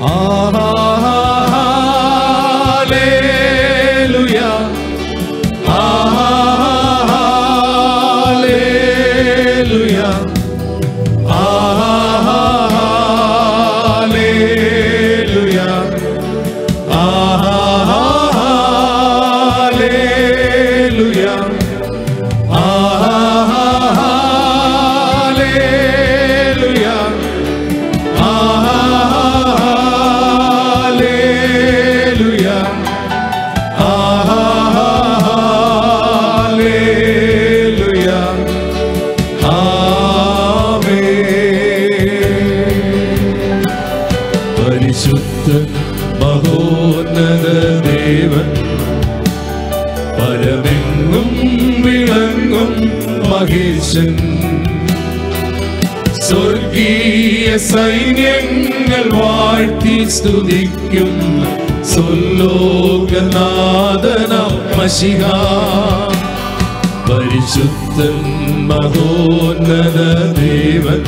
Hallelujah സൈന്യങ്ങൾ വാഴ്ത്തി സ്തുതിക്കുന്ന സ്വലോകനാഥനം മഷിഹ. പരിശുദ്ധൻ മഹോന്നത ദേവൻ.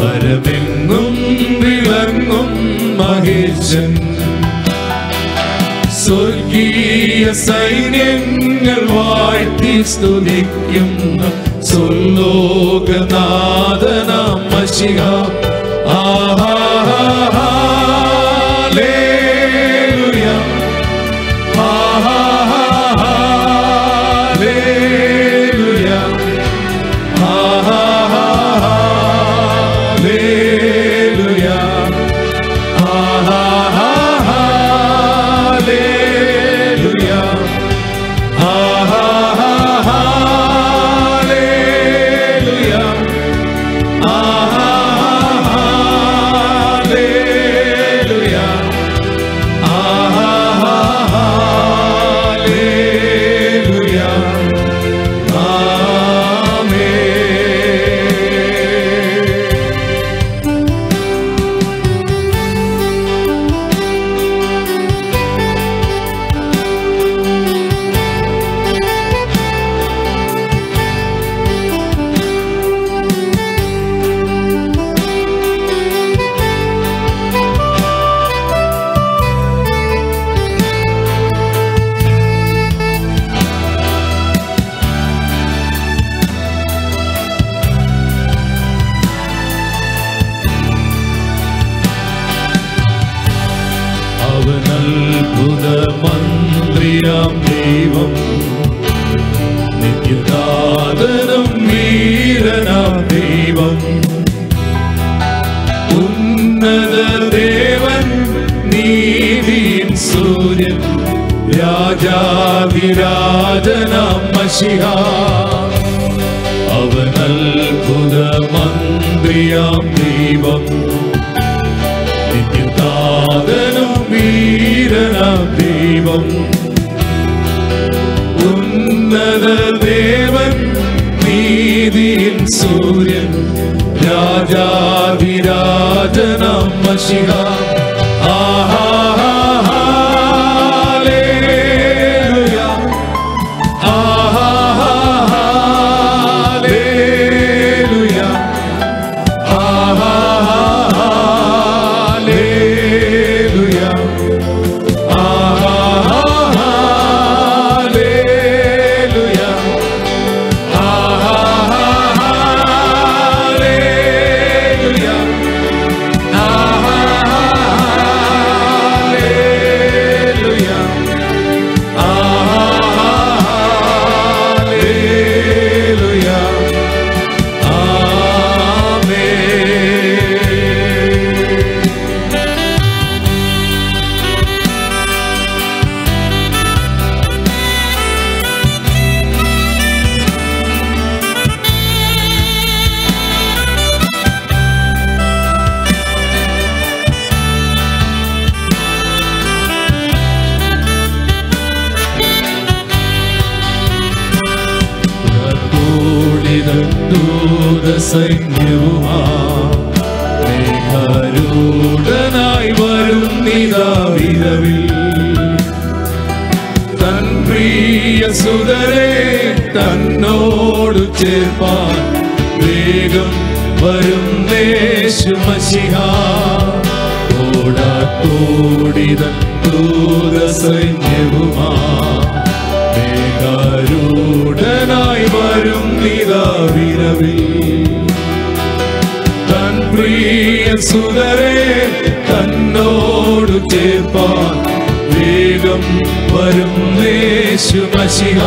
പരമെങ്ങും വിളങ്ങും മഹേശൻ. സ്വർഗീയ സൈന്യങ്ങൾ വാഴ്ത്തി സ്തുതിക്കുന്ന സ്വലോകനാഥനാം മഷിഹ ആഹാലേലുയ ആഹാലേലുയ ഉന്നത ദേവൻ നീതിയിൻ സൂര്യൻ രാജാതിരാജനാം മഷിഹ. അവൻ അത്ഭുത മന്ത്രിയാം ദൈവം. നിത്യതാതനും വീരനാം ദൈവം. ഉന്നത ദേവൻ നീതിയിൻ സൂര്യൻ भिराजनं म സൈന്യവുമാ. വരും നിതാവിതവിൽ തൻ പ്രിയ സുതരെ തന്നോടു ചേർപ്പാൻ വേഗം വരും യേശു മസിഹ കൂടിത ദൂത സൈന്യവുമാ മേഘാരൂഢനായി വരും നിതാവിരവിൽ തൻ പ്രിയ സുതരെ തന്നോട് ചേർപ്പാൻ വേഗം വരും യേശു മഷിഹ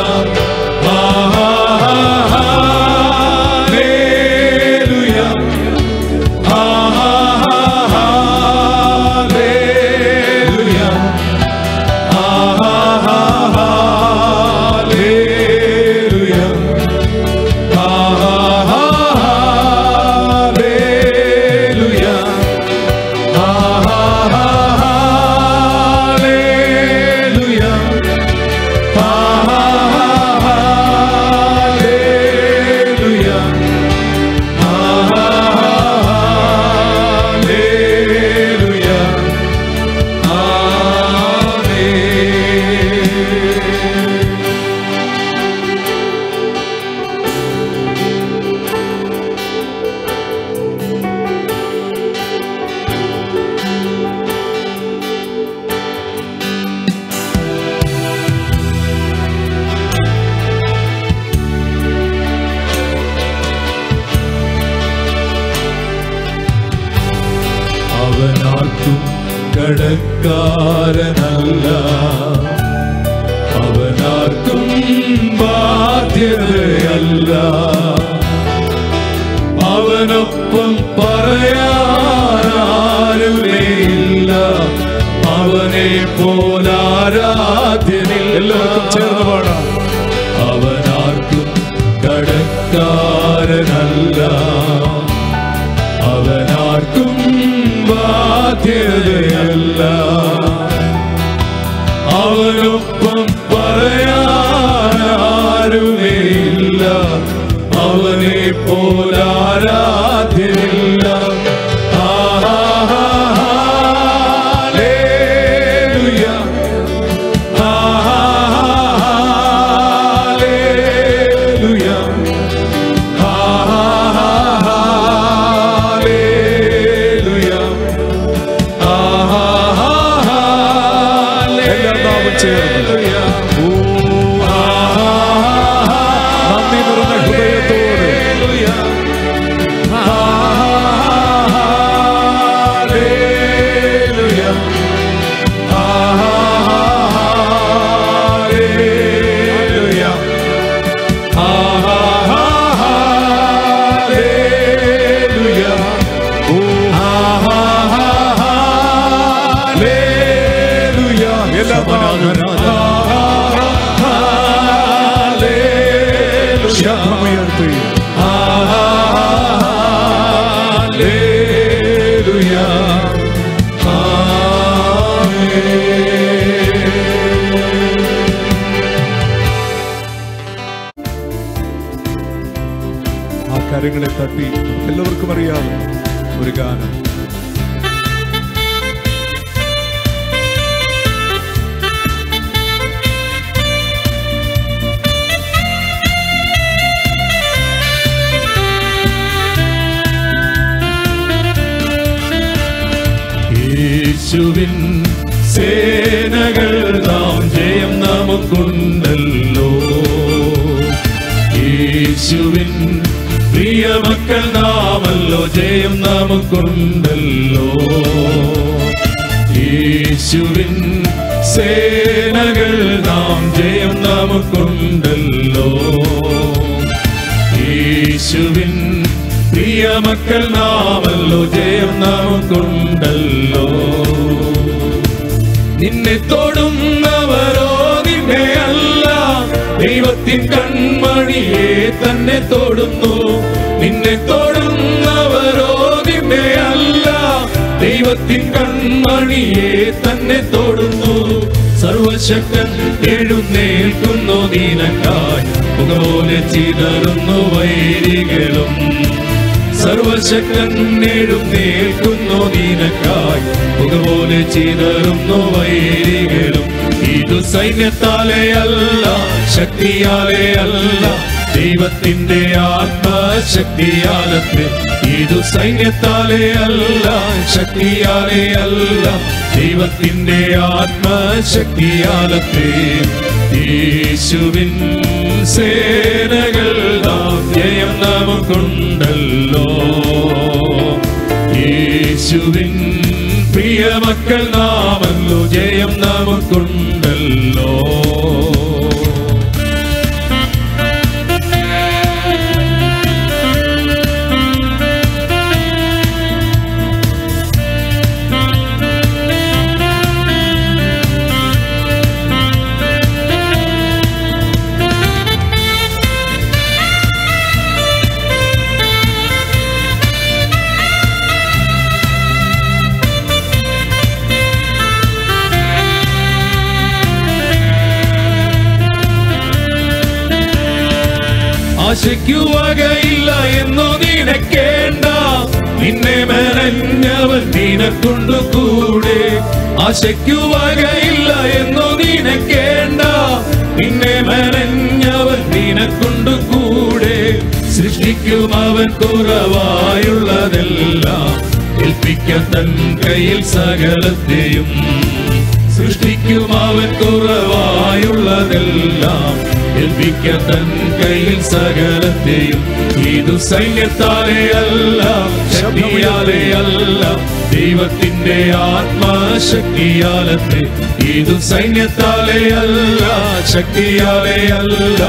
പ്രിയമക്കൾ നാമല്ലോ ജയം നമുക്കുണ്ടല്ലോ. യേശുവിൻ സേനകൾ നാം ജയം നമുക്കുണ്ടല്ലോ. യേശുവിൻ പ്രിയ മക്കൾ നാമല്ലോ ജയം നമുക്കുണ്ടല്ലോ. നിന്നെ അല്ല ദൈവത്തിൻ കൺമണിയെ തന്നെ തൊടുന്നു. നിന്നെ തൊടുന്നവരോ നിന്നെ അല്ല ദൈവത്തിൻ കൺമണിയെ തന്നെ തൊടുന്നു. സർവശക്തൻ എഴുന്നേൽക്കുന്നു നിനക്കായി പുകപോലെ ചിതറുന്നു വൈരികളും. സർവശക്തൻ എഴുന്നേൽക്കുന്നു നിനക്കായി പുകപോലെ ചിതറുന്നു വൈരികളും. ഇതു സൈന്യത്താലെ അല്ല ശക്തിയാലെ അല്ല. ദൈവത്തിന്റെ ആത്മശക്തിയാലത്തെ ഇതു സൈന്യത്താലേ അല്ല. ശക്തിയാലേ അല്ല. ദൈവത്തിന്റെ ആത്മശക്തിയാലത്തെ യേശുവിൻ സേനകൾ ദാവ്യം നമുക്കുണ്ടല്ലോ. യേശുവിൻ പ്രിയ മക്കൾ നാമല്ലോ ജയം നമുക്കുണ്ടല്ലോ. ആശയ്ക്കു വകയില്ല എന്നു നിനക്കേണ്ട. നിന്നെ മെനഞ്ഞവൻ നിനക്കൊണ്ടു കൂടെ. സൃഷ്ടിക്കും അവൻ കുറവായുള്ളതെല്ലാം ഏൽപ്പിക്കാൻ തൻ കയ്യിൽ സകലത്തെയും. സൃഷ്ടിക്കും അവൻ കുറവായുള്ളതെല്ലാം ഏൽപ്പിക്കാൻ തൻ കയ്യിൽ സകലത്തെയും ഇതു സൈന്യത്താലെ അല്ല ശക്തിയാലെ അല്ല. ദൈവത്തിന്റെ ആത്മാശക്തിയാലത്തെ ഇതു സൈന്യത്താലെ അല്ല ശക്തിയാലെ അല്ല.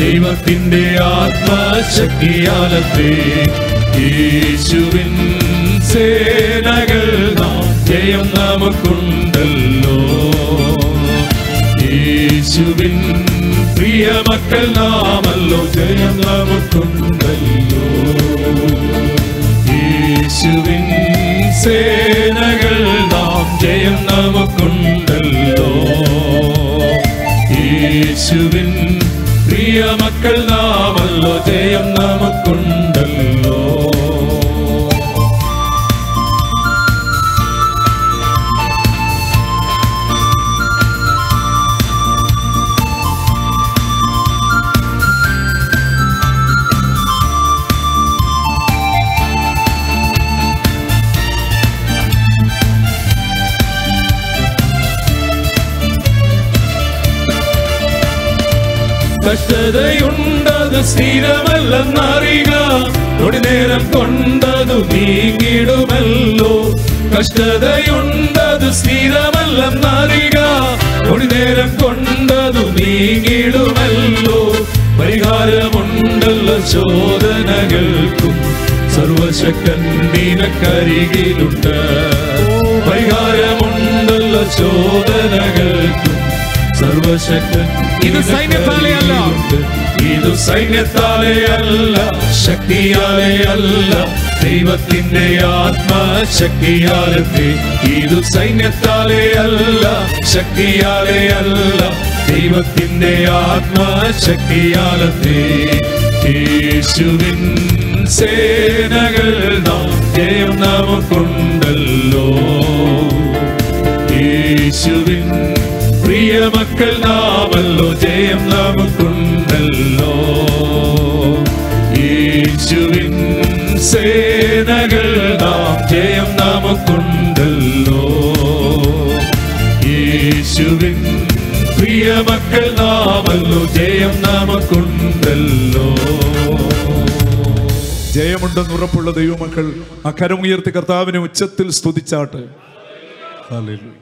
ദൈവത്തിന്റെ ആത്മാശക്തിയാലത്തെ യേശുവിൻ സേനകൾ നാം ജയം നമുക്കുണ്ടല്ലോ. യേശുവിൻ പ്രിയ മക്കൾ നാമല്ലോ ജയം നമുക്കുണ്ടല്ലോ. യേശുവിൻ സേനകൾ നാം ജയം നമുക്കുണ്ടല്ലോ. യേശുവിൻ പ്രിയ മക്കൾ നാമല്ലോ ജയം നമുക്കുണ്ടല്ലോ ഒരു നേരം കൊണ്ടതു നീങ്ങിടുമല്ലോ. കഷ്ടതയുണ്ടത് സ്ഥിരമല്ലെന്നറിയുക ഒരു നേരം കൊണ്ടതു നീങ്ങിടുമല്ലോ. പരിഹാരമുണ്ടല്ലോ ചോദനകൾക്കും. സർവശക്തൻ നിനക്കരികിലുണ്ട്. പരിഹാരമുണ്ടല്ലോ ശോധനകൾക്കും സർവശക്തൻ ഇത് സൈന്യത്താലെ അല്ല. ഇത് സൈന്യത്താലെ അല്ല ശക്തിയാലെ അല്ല ദൈവത്തിന്റെ ആത്മശക്തിയാലത്തെ. ഇത് സൈന്യത്താലെ അല്ല ശക്തിയാലെ അല്ല ദൈവത്തിന്റെ ആത്മശക്തിയാലത്തെ. യേശുവിൻ സേനകൾ നാം ജയം നമുക്കുണ്ടല്ലോ. യേശുവിൻ പ്രിയ മക്കൾ നാമല്ലോ ജയം നമുക്കുണ്ടല്ലോ. യേശുവിൻ സേനകൾ നാം ജയം നമുക്കുണ്ടല്ലോ. യേശുവിൻ പ്രിയ മക്കൾ നാമല്ലോ ജയം നമുക്കുണ്ടല്ലോ. ജയമുണ്ടെന്ന് ഉറപ്പുള്ള ദൈവമക്കൾ ആ കരമുയർത്തി കർത്താവിനെ ഉച്ചത്തിൽ സ്തുതിച്ചാട്ട്. ഹല്ലേലൂയ.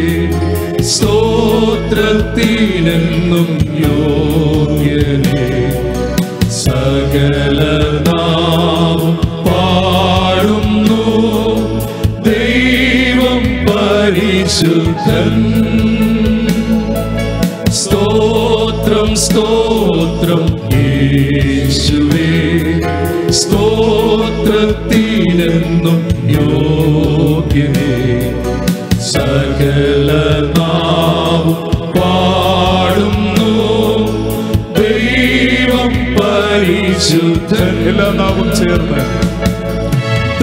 സ്തോത്രത്തിനെന്നും യോഗ്യനെ സകല നാവും പാടുന്നു. ദൈവം പരിശുദ്ധൻ. സ്തോത്രം സ്തോത്രം യേശുവേ. സ്തോത്രത്തിനെന്നും യോഗ്യനെ സകല പരിശുദ്ധൻ. എല്ലാ നാവും ചേർന്ന്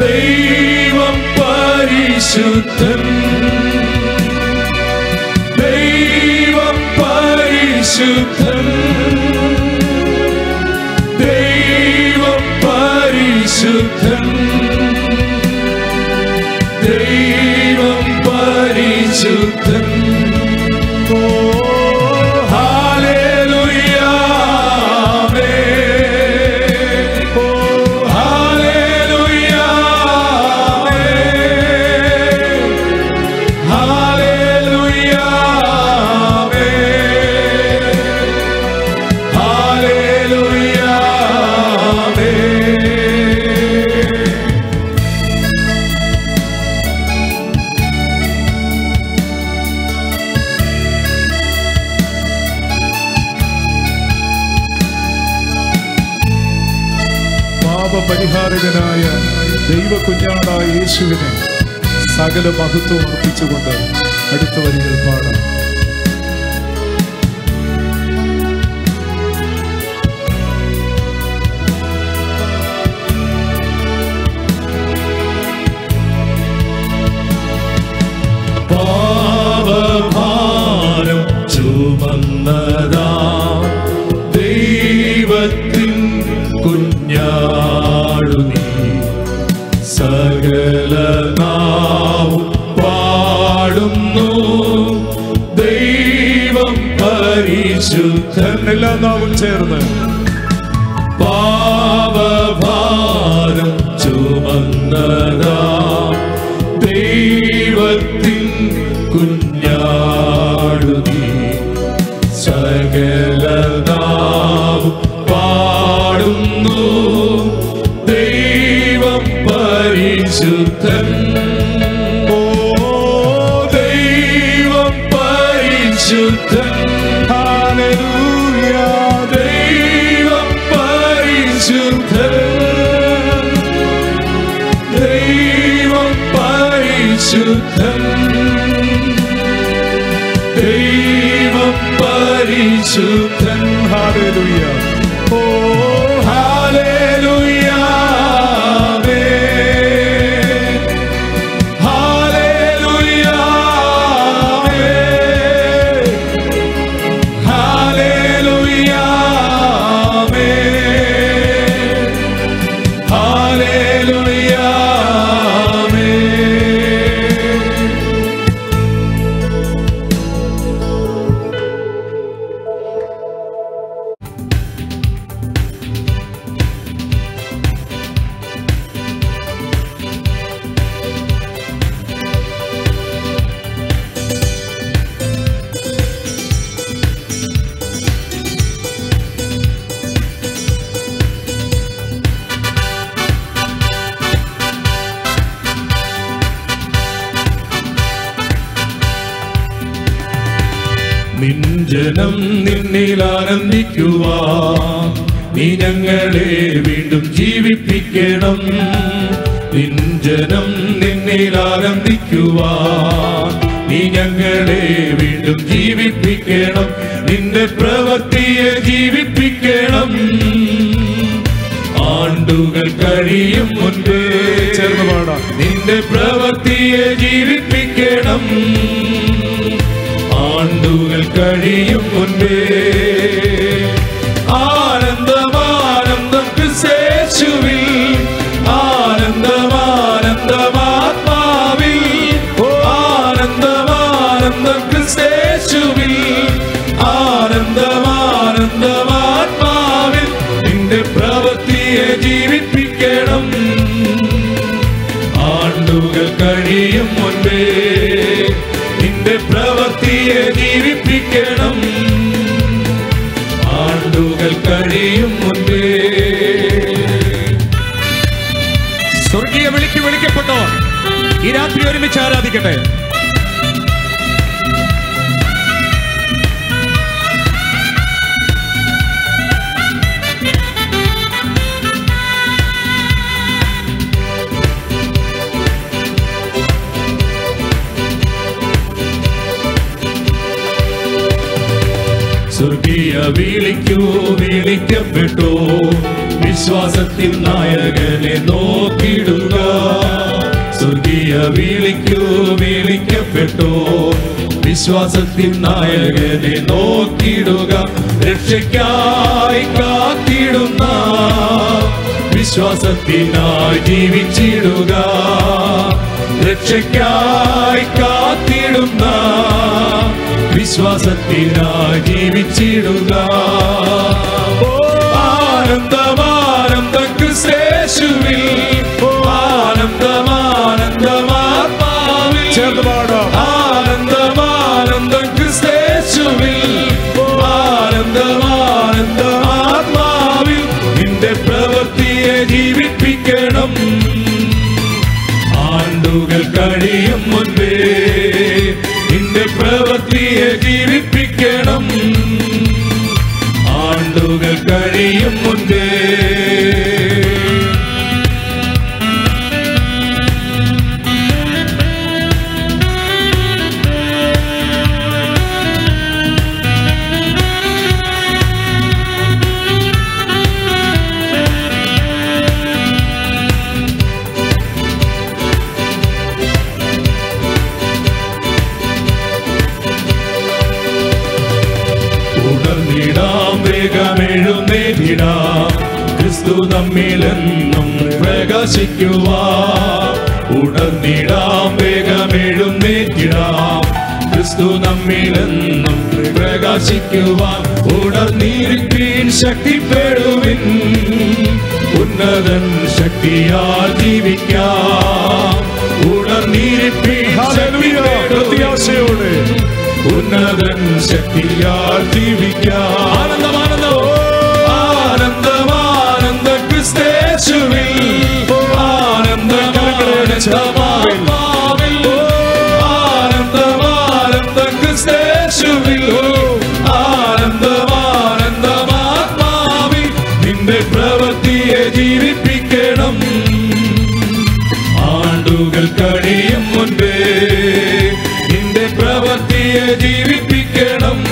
ദൈവം പരിശുദ്ധൻ. ദൈവം പരിശുദ്ധൻ. ദൈവ കുഞ്ഞാടായ യേശുവിനെ സകല മഹത്വം അർപ്പിച്ചുകൊണ്ട് അടുത്ത വരികൾ പാടാം. പരിശുദ്ധനെല്ലാം നാവും ചേർന്ന്. to പ്രവൃത്തിയെ ജീവിപ്പിക്കണം. ആണ്ടുകൾ കഴിയും മുൻപേ. സ്വർഗീയ വിളിക്ക് വിളിക്കപ്പെട്ടോ ഈ രാത്രി ഒരുമിച്ച് ആരാധിക്കട്ടെ? വിളിക്കൂ വിളിക്കപ്പെട്ടു വിശ്വാസത്തിൻ നായകനെ നോക്കിടുക സ്വർഗീയ വിളിക്കൂ വിളിക്കപ്പെട്ടു വിശ്വാസത്തിൻ നായകനെ നോക്കിടുക രക്ഷയ്ക്കായി കാത്തിടുന്ന വിശ്വാസത്തിനായി ജീവിച്ചിടുക. രക്ഷയ്ക്കായി കാത്തിടുന്ന വിശ്വാസത്തിനായി ജീവിച്ചിടുക ആനന്ദമാനന്ദ ക്രിസ്തേശുവിൽ ആനന്ദമാനന്ദമാത്മാവിൽ ചേർന്ന് പാടാം ആനന്ദമാനന്ദ ക്രിസ്തേശുവിൽ ആനന്ദമാനന്ദമാത്മാവിൽ നിന്റെ പ്രവൃത്തിയെ ജീവിപ്പിക്കണം. ആണ്ടുകൾ കഴിയും മുൻപേ ആണ്ടുകൾ കഴിയും മുൻപേ നമ്മിലെന്നും പ്രകാശിക്കുവാ ഉണർന്നിടാം വേഗമെഴുന്നേറ്റിടാം ക്രിസ്തു നമ്മിലെന്നും പ്രകാശിക്കുവാൻ. ഉണർന്നിരിപ്പീൻ ശക്തിപ്പെടുവിൻ. ഉന്നതൻ ശക്തിയാൽ ജീവിക്കാം. ഉണർന്നിരിപ്പീൻ പ്രത്യാശയോടെ. ഉന്നതൻ ശക്തിയാൽ ജീവിക്കാം. ജീവിപ്പിക്കണം.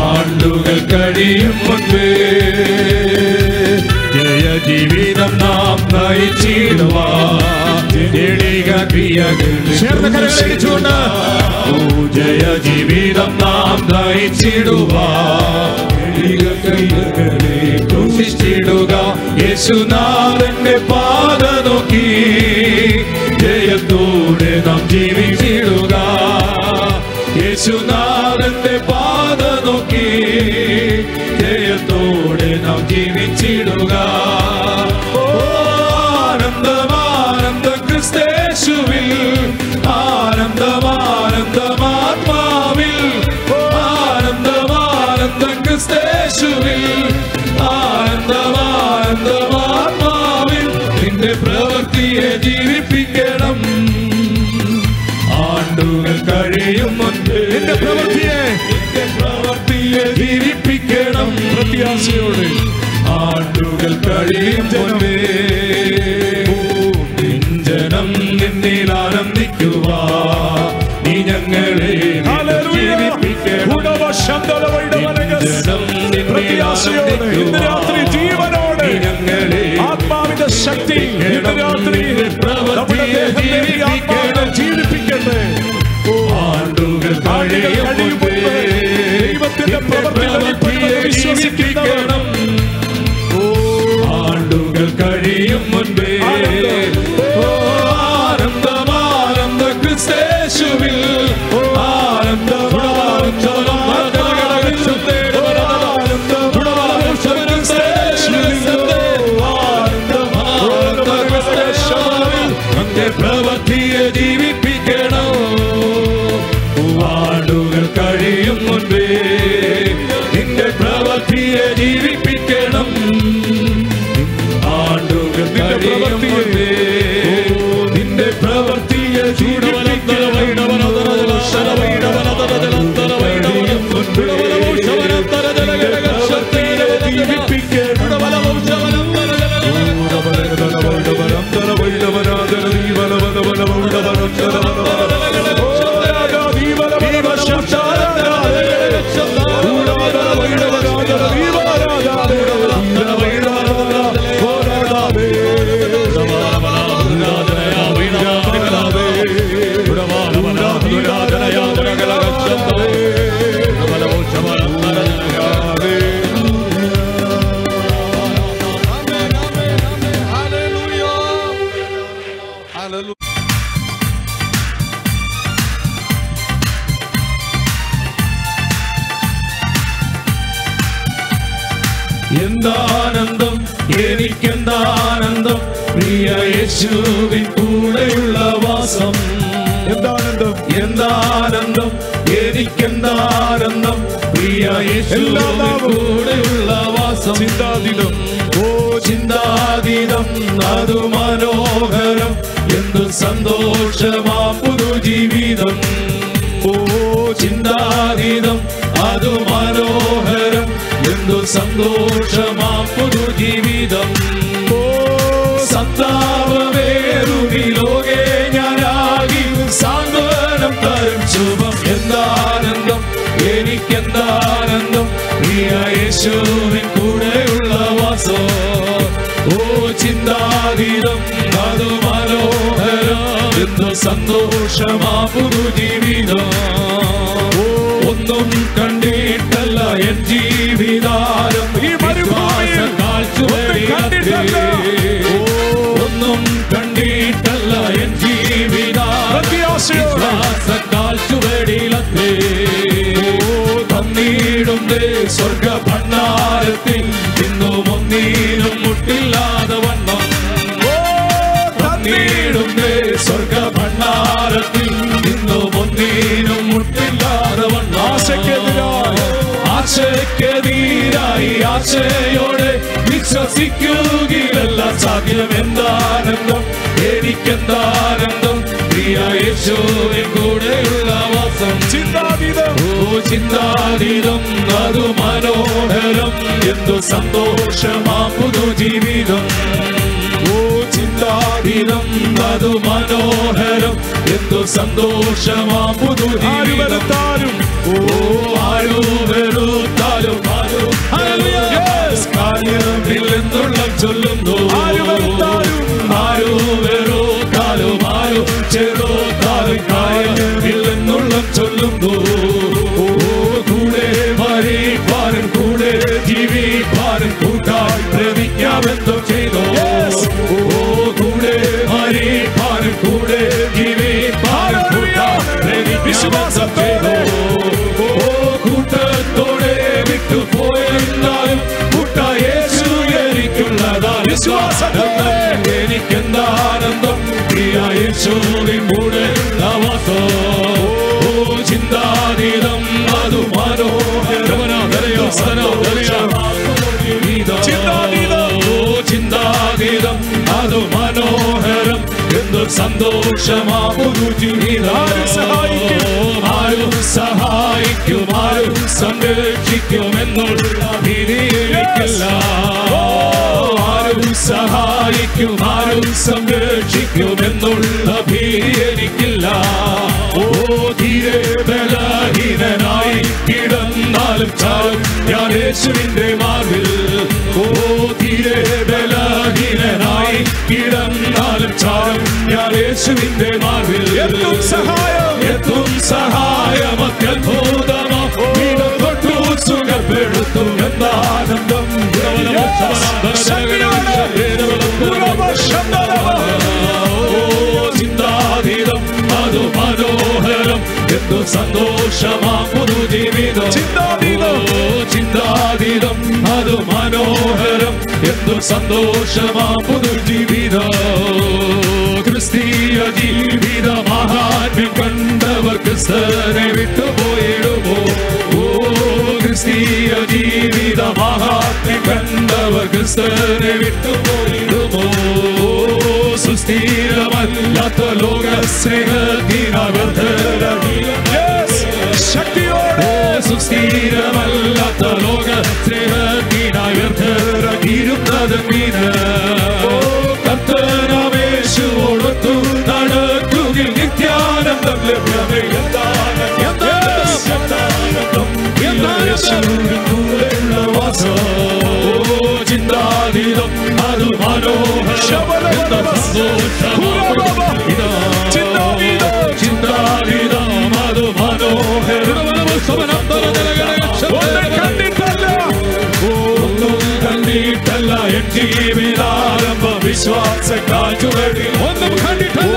ആളുകൾ കഴിയും മുൻപേ ജയ ജീവിതം നാം നയിച്ചിടുവാ. ചേർന്ന്. ഓ ജയ ജീവിതം നാം നയിച്ചിടുവാ. ക്രൂശിച്ചിടുക യേശുനാഥന്റെ പാത നോക്കി. പാത നോക്കി ജയത്തോടെ നാം ജീവിച്ചിടുക. ക്രിസ്തേശുവിൽ ആനന്ദമാനന്ദമാത്മാവിൽ നിന്റെ പ്രവൃത്തിയെ ജീവിപ്പിക്കണം. ആണ്ടുകൾ കഴിയും നിന്റെ പ്രവൃത്തിയെ നിന്റെ പ്രവൃത്തിയെ ജീവിപ്പിക്കണം. പ്രത്യാശയോടെ. ആണ്ടുകൾ കഴിയും ജനമേ ജനം നിന്നിൽ ആനന്ദിക്കുവാ. നീ ഞങ്ങളെ ജനം രാത്രി ജീവനോടെ ഞങ്ങളെ ആത്മാവിന്റെ ശക്തി രാത്രി ദേഹത്തെ ദൈവത്തിന്റെ പ്രവൃത്തികളെ വിശ്വസിക്കുന്നവർ മനോഹരം സന്തോഷമാകുന്നു സന്തോഷമാ പുതുജീവിതം ഒന്നും കണ്ടിട്ടല്ല എൻ ജീവിതാരം ഈ മരുഭൂമിയിൽ ഒന്നും കണ്ടിട്ടല്ല. എൻ കാഴ്ചവടിയിലത്തേ തന്നീടുന്നേ സ്വർഗ ഭണ്ഡാരത്തിൽ. ആശയ്ക്കെതിരായി ആശയോടെ വിശ്വസിക്കുകയിലല്ല സാധ്യം എന്താനന്ദം എനിക്കെന്താനന്ദം പ്രിയ യേശുവിൻ കൂടെയുള്ള വാസം. ചിന്താതീതം. ഓ ചിന്താതീതം അതു മനോഹരം. എന്തു സന്തോഷമാ ജീവിതം. ഓ ചിന്താതീതം അതു മനോഹരം. എന്തു സന്തോഷമാ പുതുജീവിതം ചൊല്ലുന്നു ചൊല്ലുന്നു കൂടെ മരിപ്പാനും കൂടെ ജീവിപ്പാനും കൂട്ടായി പ്രതിജ്ഞാബന്ധം ചെയ്തോ ഓ കൂടെ മരിപ്പാനും കൂടെ ജീവിപ്പാനും കൂട്ടായി പ്രതിജ്ഞാബന്ധം അതു മനോഹരം എന്തു സന്തോഷമാ പുതുജീവിതം ആര് സഹായിക്കും ആരും സംരക്ഷിക്കുമെന്നുള്ള എനിക്കില്ല ആരും സഹായിക്കും ആരും സംരക്ഷിക്കുമെന്നുള്ള ഭീതി എനിക്കില്ല. ഓ തീരെ ബലഹീനനായി കിടന്നാലും ചാലും ഞാൻ യേശുവിന്റെ മാർവിൽ ഓ തീരെ ബലഹീനനായി കിടന്നാലും ചാലും ഞാൻ യേശുവിന്റെ മാർവിൽ എത്തും സഹായം. എത്തും സഹായം അത്യത്ഭുതമോ. തൊട്ടു സുഖപ്പെടുത്തു എന്താനന്ദം ചിന്താതീതം അതു മനോഹരം ചിന്താതീതം. ചിന്താതീതം അതു മനോഹരം എന്തു സന്തോഷമാ പുതുജീവിതം ക്രിസ്തീയ ജീവിത മഹാത്മ്യം കണ്ടവർ ക്രിസ്തനെ ക്രിസ്തനെ വിട്ടുപോയിടുമോ സുസ്ഥിരമല്ലാത്ത ലോക ശക്തിയോടെ. സുസ്ഥിരമല്ലാത്ത ലോക സ്നേഹത്തിനായി വ്യർത്ഥരായിരുന്നത് മീന് കർത്തനാമേശുവോടൊത്തു നടക്കുകിൽ നിത്യാനന്ദം ലഭ്യമേ. ചിന്താതീതം ജീവിതാരംഭ വിശ്വാസ കാറ്റുകളിൽ ഒന്നും കണ്ടിട്ടല്ല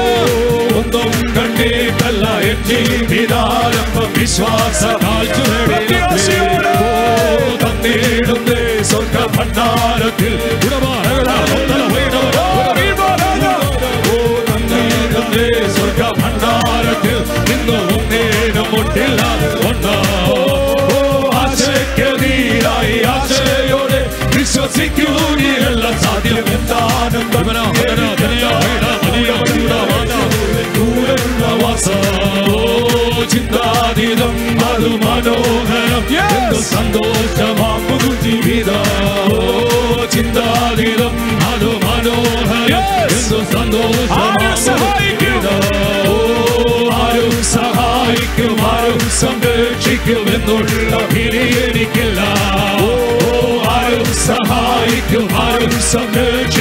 ഒന്നും കണ്ടിട്ടല്ല എൻ ജീവിതാരംഭ വിശ്വാസ കാറ്റുകളിൽ. തന്നിടുന്നേ സ്വർഗ ഭണ്ഡ ചിന്താതീതം അത് മനോഹരം എന്ത് സന്തോഷമാകും ജീവിതം. ചിന്താതീതം അത് മനോഹരം. എന്ത് സന്തോഷമാകും ഓ ആരും സഹായിക്കും ആരും സംരക്ഷിക്കും എന്നുള്ള ഭീതി എനിക്കില്ല. ആരും സഹായിക്കും ആരും സംരക്ഷിക്കും.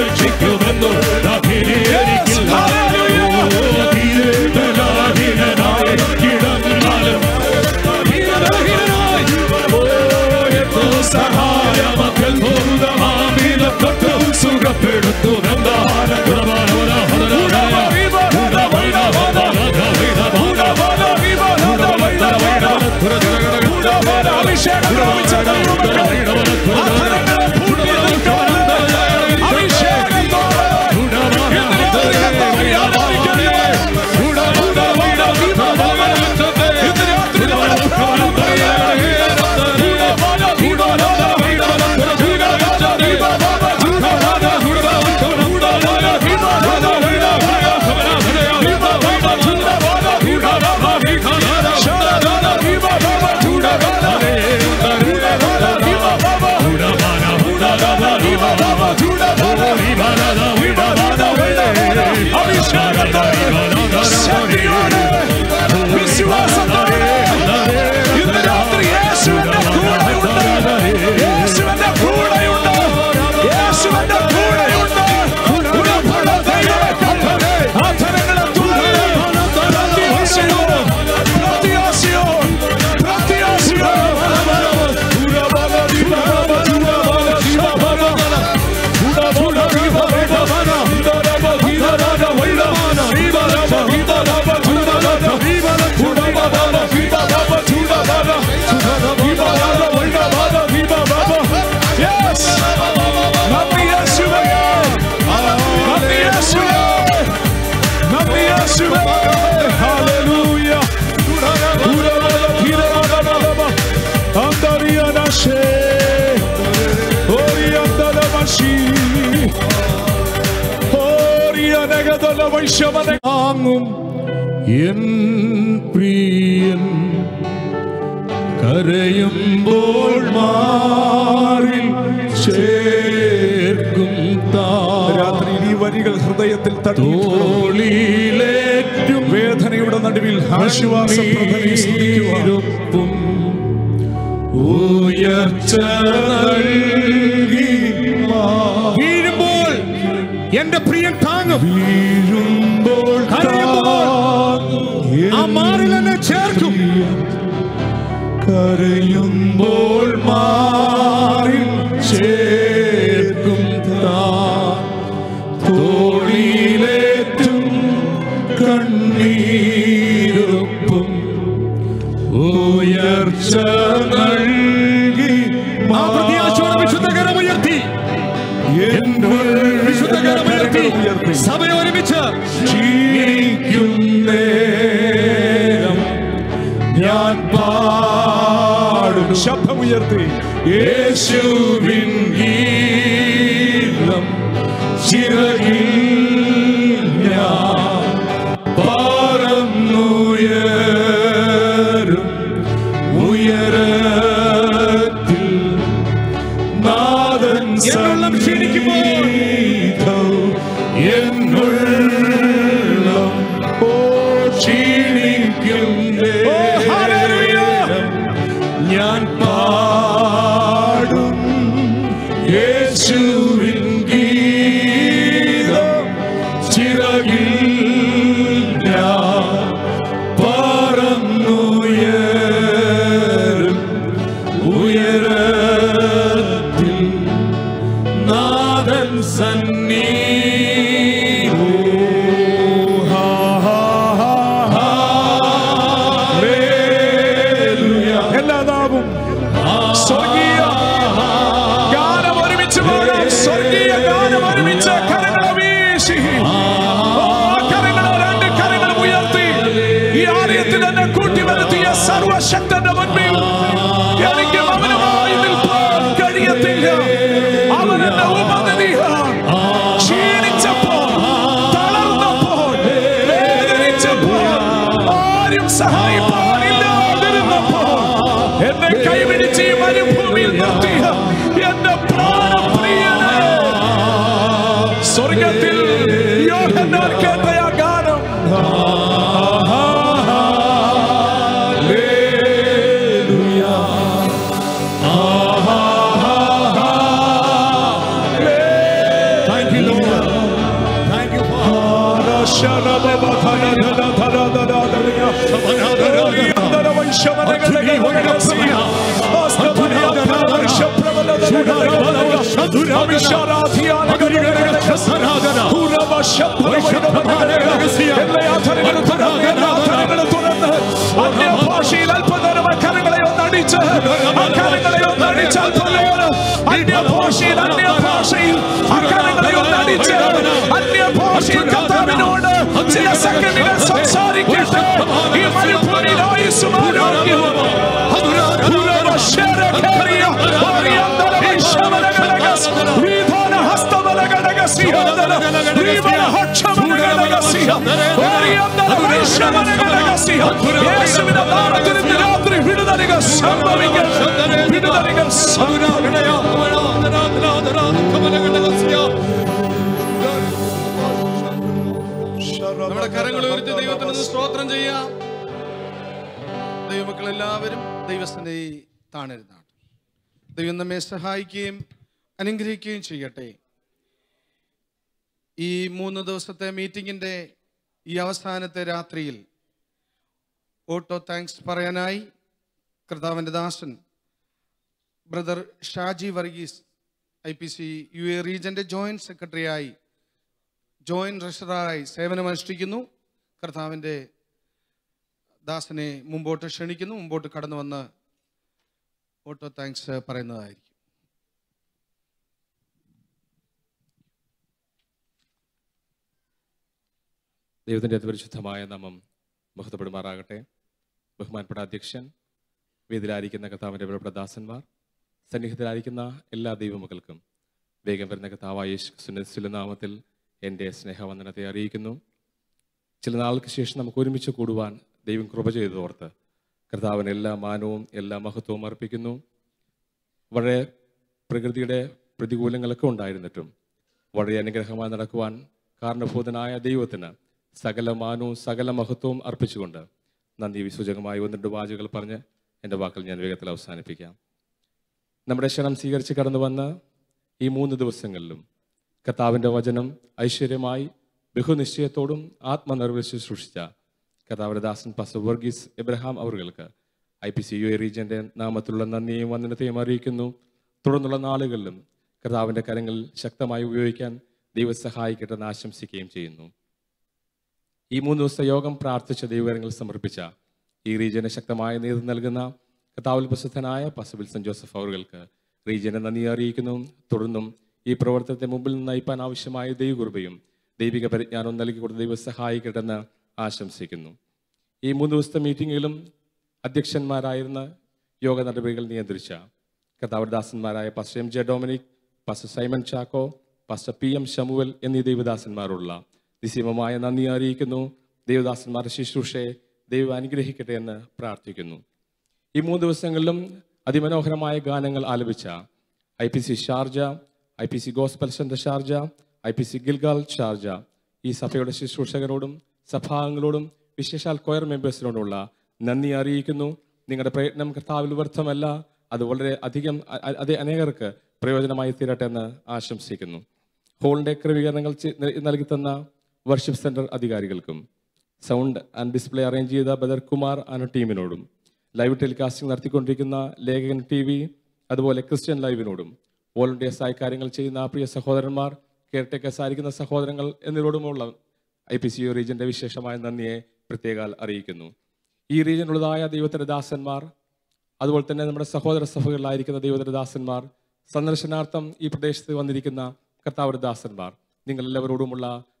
എൻ പ്രിയൻ കരയുമ്പോൾ മാറിൽ ചേർക്കും രാത്രി ഈ വരികൾ ഹൃദയത്തിൽ തട്ടി തോളിലേറ്റും വേദനയുടെ നടുവിൽ ഉയർച്ച വീഴുമ്പോൾ എന്റെ പ്രിയൻ താങ്ങും. വീഴുമ്പോൾ ആ മാറിൽ എന്നെ ചേർക്കും. കരയുമ്പോൾ മാറി ചേർക്കും താൻ തോളിലേറ്റും കണ്ണീരൊപ്പും. ഉയർച്ച നൽകി വിശുദ്ധകരം ഉയർത്തി. വിശുദ്ധകരം ഉയർത്തി. സഭ ഒരുമിച്ച് ശബ്ദമുയർത്തി യേശുവിൻ ഗീതം ചിറകിൽ ഞാൻ പറന്നുയരും. ഉയരത്തിൽ നാദൻ എന്നുള്ളം ക്ഷീണിക്കുമ്പോൾ. എന്നുള്ള. ഓ ക്ഷീണിക്കും Şapkalı ഭാഷയിൽ അല്പനേരം അക്കരങ്ങളെ ഒന്നടിച്ച് അക്കരങ്ങളെ ഒന്നടിച്ച് അല്പനേരം അന്യഭാഷയിൽ അന്യഭാഷയിൽ അക്കരങ്ങളെ ഒന്നടിച്ച് അന്യഭാഷയിൽ കർത്താവിനോട് ചില സെക്കൻഡുകൾ സംസാരിക്കട്ടെ ഈ മരുഭൂമിയിൽ ആയുസ്സും ആരോഗ്യവും യേശുവിന്റെ നാമത്തിൽ ഇന്ന് രാത്രി നമ്മുടെ കരങ്ങൾ ഉയർത്തി ദൈവത്തിന് സ്തോത്രം ചെയ്യാം. ദൈവമക്കൾ എല്ലാവരും ദൈവസ്ഥനെ താണരുതാണ് ദൈവം നമ്മെ സഹായിക്കുകയും അനുഗ്രഹിക്കുകയും ചെയ്യട്ടെ. ഈ മൂന്ന് ദിവസത്തെ മീറ്റിങ്ങിന്റെ ഈ അവസാനത്തെ രാത്രിയിൽ ഓട്ടോ താങ്ക്സ് പറയാനായി കർത്താവിന്റെ ദാസൻ brother Shaji Varghese I P C U A റീജന്റെ joint സെക്രട്ടറിയായി ജോയിന്റ് ട്രഷറായി സേവനമനുഷ്ഠിക്കുന്നു കർത്താവിന്റെ ദാസനെ മുമ്പോട്ട് ക്ഷണിക്കുന്നു. മുമ്പോട്ട് കടന്നു വന്ന് ഓട്ടോ താങ്ക്സ് പറയുന്നതായിരിക്കും. ദൈവത്തിന്റെ അതിപരിശുദ്ധമായ നാമം മഹത്വപ്പെടുമാറാകട്ടെ. ബഹുമാനപ്പെട്ട അധ്യക്ഷൻ വേദിയിലായിരിക്കുന്ന കർത്താവിന്റെ പ്രിയപ്പെട്ട ദാസന്മാർ സന്നിഹിതരായിരിക്കുന്ന എല്ലാ ദൈവമക്കൾക്കും വേഗം വരുന്ന കർത്താവായ യേശു നാമത്തിൽ എന്റെ സ്നേഹവന്ദനത്തെ അറിയിക്കുന്നു. ചില നാൾക്ക് ശേഷം നമുക്ക് ഒരുമിച്ച് കൂടുവാൻ ദൈവം കൃപ ചെയ്തോർത്ത് കർത്താവിന് എല്ലാ മാനവും എല്ലാ മഹത്വവും അർപ്പിക്കുന്നു. വളരെ പ്രകൃതിയുടെ പ്രതികൂലങ്ങളൊക്കെ ഉണ്ടായിരുന്നിട്ടും വളരെ അനുഗ്രഹമായി നടക്കുവാൻ കാരണഭൂതനായ ദൈവത്തിന് സകല മാനവും സകല മഹത്വവും അർപ്പിച്ചുകൊണ്ട് നന്ദി. വിസൂചകമായി ഒന്ന് രണ്ട് വാചകൾ പറഞ്ഞ് എന്റെ വാക്കുകൾ ഞാൻ വേഗത്തിൽ അവസാനിപ്പിക്കാം. നമ്മുടെ ക്ഷണം സ്വീകരിച്ച് കടന്നു വന്ന ഈ മൂന്ന് ദിവസങ്ങളിലും കർത്താവിന്റെ വചനം ഐശ്വര്യമായി ബഹുനിശ്ചയത്തോടും ആത്മനിർവ സൃഷ്ടിച്ച കർത്താവിന്റെ ദാസൻ പസ വർഗീസ് എബ്രഹാം അവർക്ക് I P C U A റീജിയന്റെ നാമത്തിലുള്ള നന്ദിയും വന്ദനത്തെയും അറിയിക്കുന്നു. തുടർന്നുള്ള നാളുകളിലും കർത്താവിന്റെ കരങ്ങളിൽ ശക്തമായി ഉപയോഗിക്കാൻ ദൈവം സഹായിക്കട്ടെ ആശംസിക്കുകയും ചെയ്യുന്നു. ഈ മൂന്ന് ദിവസത്തെ യോഗം പ്രാർത്ഥിച്ച ദൈവകരങ്ങൾ സമർപ്പിച്ച ഈ റീജിയന് ശക്തമായ നേതൃത്വം നൽകുന്ന കർത്താവിൽ പ്രസിദ്ധനായ പസബിൽ സെന്റ് ജോസഫ് അവറുകൾക്ക് റീജിയനെ നന്ദി അറിയിക്കുന്നു. തുടർന്നും ഈ പ്രവർത്തനത്തെ മുമ്പിൽ നിന്ന് നയിപ്പാൻ ആവശ്യമായ ദൈവകൃപയും ദൈവിക പരിജ്ഞാനവും നൽകി കൊടുത്ത ദൈവം സഹായിക്കട്ടെന്ന് ആശംസിക്കുന്നു. ഈ മൂന്ന് ദിവസത്തെ മീറ്റിങ്ങിലും അധ്യക്ഷന്മാരായിരുന്ന യോഗ നടപടികൾ നിയന്ത്രിച്ച കർത്താവ് ദാസന്മാരായ pastor M J Dominic pastor Simon Chacko pastor P M Shamuel എന്നീ ദൈവദാസന്മാരുള്ള നിസ്സീമമായ നന്ദി അറിയിക്കുന്നു. ദേവദാസന്മാരുടെ ശുശ്രൂഷയെ ദൈവം അനുഗ്രഹിക്കട്ടെ എന്ന് പ്രാർത്ഥിക്കുന്നു. ഈ മൂന്ന് ദിവസങ്ങളിലും അതിമനോഹരമായ ഗാനങ്ങൾ ആലപിച്ച I P C Sharjah I P C gospel centre Sharjah I P C Gilgal Sharjah ഈ സഭയുടെ ശുശ്രൂഷകരോടും സഭാംഗങ്ങളോടും വിശേഷാൽ കോയർ മെമ്പേഴ്സിനോടുള്ള നന്ദി അറിയിക്കുന്നു. നിങ്ങളുടെ പ്രയത്നം കർത്താവിൽ വ്യർത്ഥമല്ല. അത് വളരെ അധികം അത് അനേകർക്ക് പ്രയോജനമായി തീരട്ടെ എന്ന് ആശംസിക്കുന്നു. ഹോളിന്റെ ക്രമീകരണങ്ങൾ നൽകി തന്ന വർഷിപ്പ് സെന്റർ അധികാരികൾക്കും സൗണ്ട് ആൻഡ് ഡിസ്പ്ലേ അറേഞ്ച് ചെയ്ത ബദർ കുമാർ ആൻഡ് ടീമിനോടും. ലൈവ് ടെലികാസ്റ്റിംഗ് നടത്തിക്കൊണ്ടിരിക്കുന്ന ലേഖകൻ ടി വി അതുപോലെ ക്രിസ്ത്യൻ ലൈവിനോടും വോളണ്ടിയേഴ്സായി കാര്യങ്ങൾ ചെയ്യുന്ന പ്രിയ സഹോദരന്മാർ കെയർടേക്കേഴ്സ് ആയിരിക്കുന്ന സഹോദരങ്ങൾ എന്നിവരോടുമുള്ള ഐ പി സി യു റീജിയന്റെ വിശേഷമായ നന്ദിയെ പ്രത്യേകാൽ അറിയിക്കുന്നു. ഈ റീജിയനുള്ളതായ ദൈവത്തിന്റെ ദാസന്മാർ അതുപോലെ തന്നെ നമ്മുടെ സഹോദര സഭകളിലായിരിക്കുന്ന ദൈവത്തിന്റെ ദാസന്മാർ സന്ദർശനാർത്ഥം ഈ പ്രദേശത്ത് വന്നിരിക്കുന്ന കർത്താവരദാസന്മാർ ദാസന്മാർ നിങ്ങൾ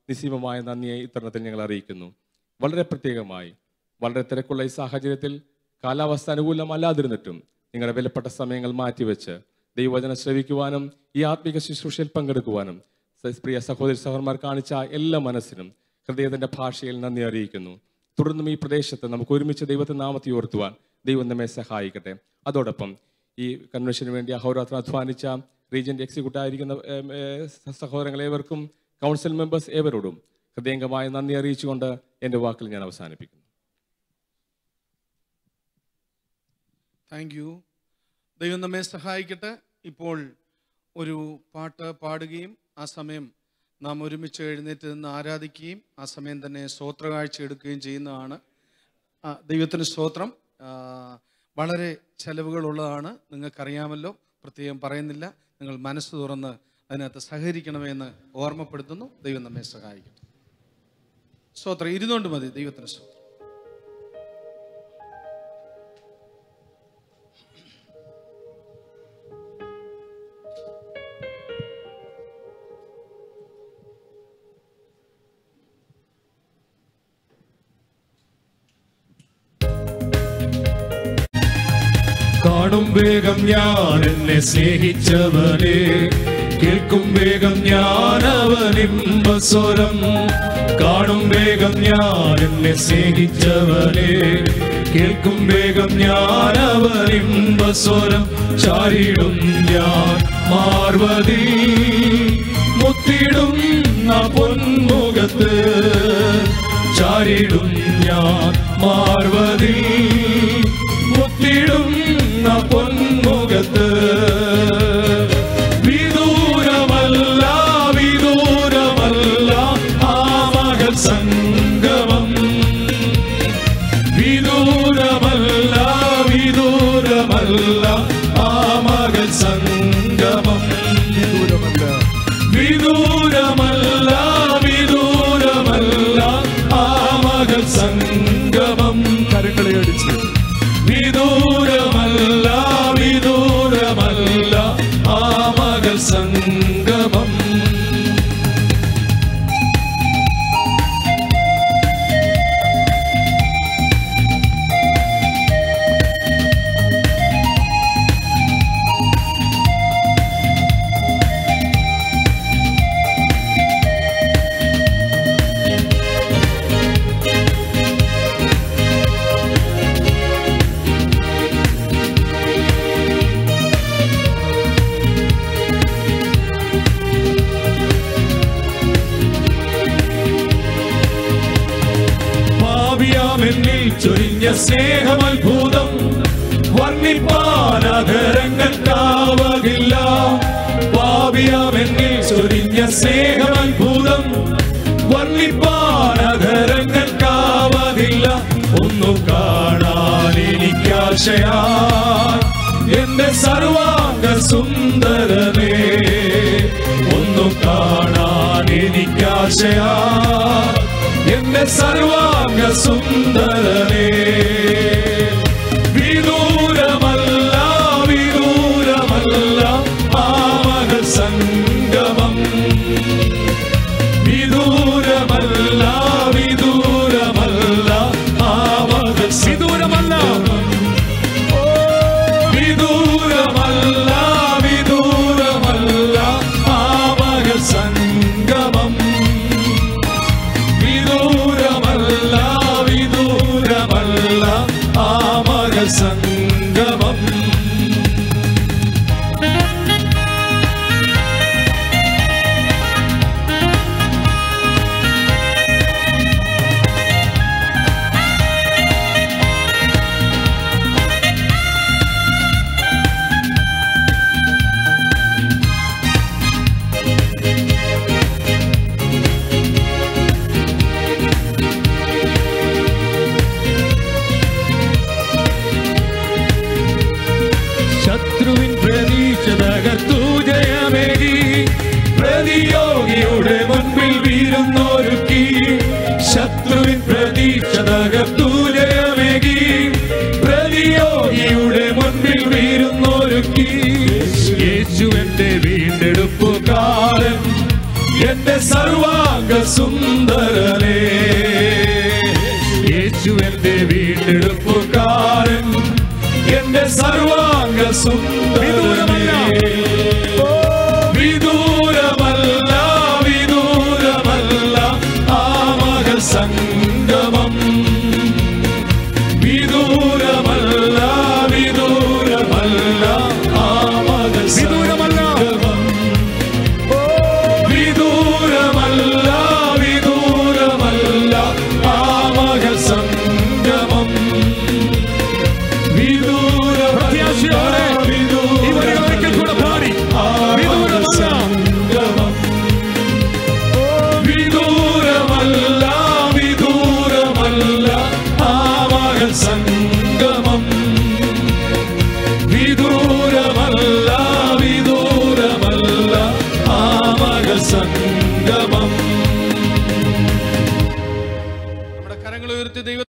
നിസ്സീമമായ നന്ദിയെ ഇത്തരണത്തിൽ ഞങ്ങൾ അറിയിക്കുന്നു. വളരെ പ്രത്യേകമായി വളരെ തിരക്കുള്ള ഈ സാഹചര്യത്തിൽ കാലാവസ്ഥ അനുകൂലമല്ലാതിരുന്നിട്ടും നിങ്ങളുടെ വിലപ്പെട്ട സമയങ്ങൾ മാറ്റിവെച്ച് ദൈവവചനം ശ്രവിക്കുവാനും ഈ ആത്മീക ശുശ്രൂഷയിൽ പങ്കെടുക്കുവാനും പ്രിയ സഹോദരി സഹോദരന്മാർ കാണിച്ച എല്ലാ മനസ്സിനും ഹൃദയത്തിന്റെ ഭാഷയിൽ നന്ദി അറിയിക്കുന്നു. തുടർന്നും ഈ പ്രദേശത്ത് നമുക്ക് ഒരുമിച്ച് ദൈവത്തെ നാമത്തെ ഓർത്തുവാൻ ദൈവം നമ്മെ സഹായിക്കട്ടെ. അതോടൊപ്പം ഈ കൺവെൻഷന് വേണ്ടി അഹോരാത്രം അധ്വാനിച്ച എക്സിക്യൂട്ടായിരിക്കുന്ന എക്സിക്യൂട്ടീവ് ആയിരിക്കുന്ന കൗൺസിൽ മെമ്പേഴ്സ് ഏവരോടും ഹൃദയംഗമായ നന്ദി അറിയിച്ചുകൊണ്ട് എന്റെ വാക്കിൽ ഞാൻ അവസാനിപ്പിക്കുന്നു. താങ്ക് യു ദൈവം നമ്മെ സഹായിക്കട്ടെ. ഇപ്പോൾ ഒരു പാട്ട് പാടുകയും ആ സമയം നാം ഒരുമിച്ച് എഴുന്നേറ്റ് നിന്ന് ആരാധിക്കുകയും ആ സമയം തന്നെ സ്തോത്രകാഴ്ച എടുക്കുകയും ചെയ്യുന്നതാണ്. ദൈവത്തിന് സ്തോത്രം. ആ, വളരെ ചെലവുകളുള്ളതാണ്. നിങ്ങൾക്കറിയാമല്ലോ. പ്രത്യേകം പറയുന്നില്ല. നിങ്ങൾ മനസ്സ് തുറന്ന് അതിനകത്ത് സഹകരിക്കണമെന്ന് ഓർമ്മപ്പെടുത്തുന്നു. ദൈവം നമ്മെ സഹായിക്കട്ടെ സ്തോത്രം. ഇരുന്നുകൊണ്ട് മതി. ദൈവത്തിന് സ്തോത്രം. കാണും വേഗം ഞാൻ എന്നെ സ്നേഹിച്ചവനെ. കേൾക്കും വേഗം ഞാൻ അവനിമ്പസ്വരം കാണും വേഗം ഞാൻ എന്നെ സ്നേഹിച്ചവനെ. കേൾക്കും വേഗം ഞാൻ അവനിമ്പസ്വരം ചാരിടും ഞാൻ മാർവതി മുത്തിടും പൊന്മുഖത്ത് ചാരിടും ഞാൻ മാർവതി വർണിപ്പാനധരങ്ങൾക്കാവകില്ല പാപിയാമെന്നിൽ ചൊരിഞ്ഞ സ്നേഹമത്ഭുതം വർണിപ്പാനധരങ്ങൾക്കാവകില്ല ഒന്നു കാണാൻ എനിക്കാശയാ എന്റെ സർവാംഗ സുന്ദരമേ ഒന്നു കാണാൻ എനിക്കാശയാ എന്റെ സർവാംഗ സുന്ദരനേ തകർത്തു ജയമേകി. പ്രതിയോഗിയുടെ മുൻപിൽ വീരുന്നൊരുക്കി ശത്രുവിൻ പ്രതീക്ഷ തകർത്തു ജയമേകി. പ്രതിയോഗിയുടെ മുൻപിൽ വീരുന്നൊരുക്കി യേശുവിന്റെ വീണ്ടെടുപ്പുകാരൻ എന്റെ സർവാംഗ സുന്ദരനേ. യേശുവിന്റെ വീണ്ടെടുപ്പുകാരൻ సర్వాంగ సుందరి విదూరమైన విదూర